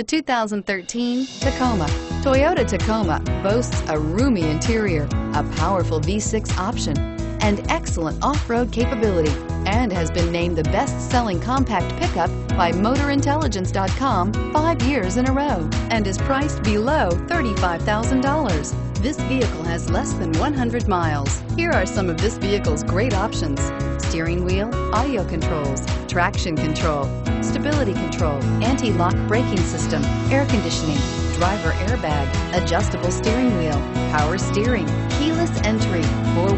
The 2013 Tacoma. Toyota Tacoma boasts a roomy interior, a powerful V6 option, and excellent off-road capability, and has been named the best-selling compact pickup by MotorIntelligence.com five years in a row, and is priced below $35,000. This vehicle has less than 100 miles. Here are some of this vehicle's great options. Steering wheel, audio controls, traction control, stability control, anti-lock braking system, air conditioning, driver airbag, adjustable steering wheel, power steering, keyless entry,